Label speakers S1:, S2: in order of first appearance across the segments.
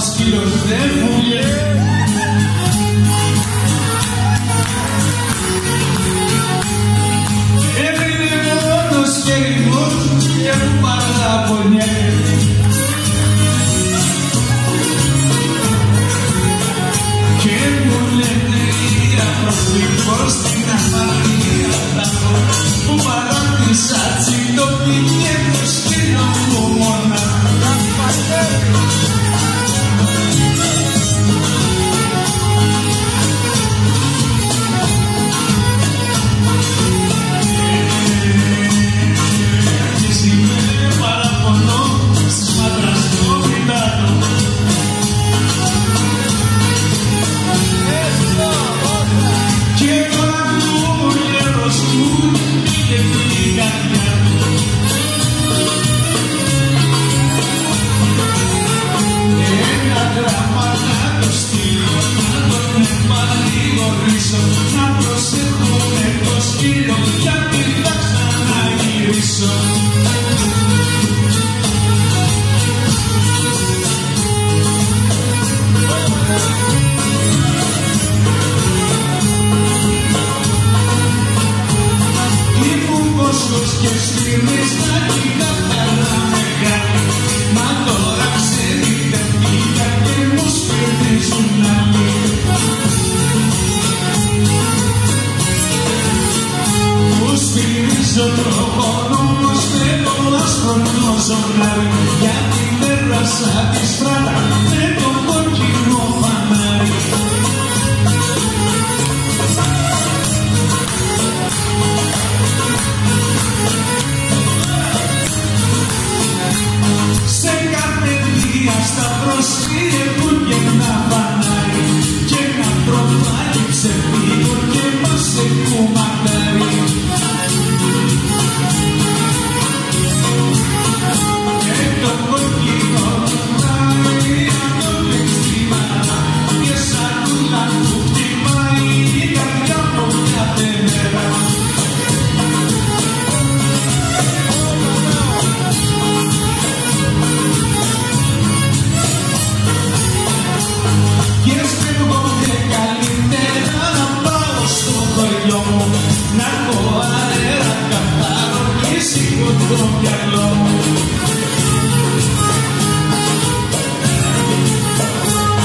S1: ο σκύλος δεν μου λέει Έμεινε μόνος και ρημός και μου παραπονιέται ξαναγυρίσω Ήμουν πόσος και στιγμές να την καθαρά Μου σπιρνίζω το πόνο πως με το άσπρονο ζωνάρι Γιατί πέρασα τη στράτα με το κόκκινο φανάρι. Σε κάθε βία στα προσφύγε που και να φανάρι και να προβάλλει ξεφύγω και μας σε ήσυχο το μυαλό. Μου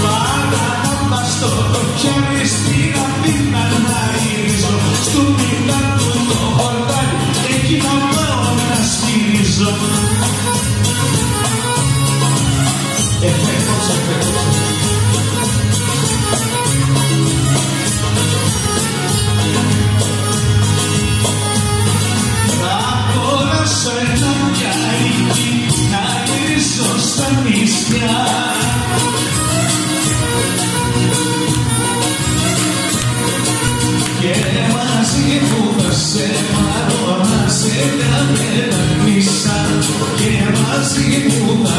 S1: Πάρα να πας στο πιάνι στην Αθήνα να γυρίζω. Στου μήνα του το Και μαζί που θα σε πάρω να σε κάνω μισά Και μαζί που θα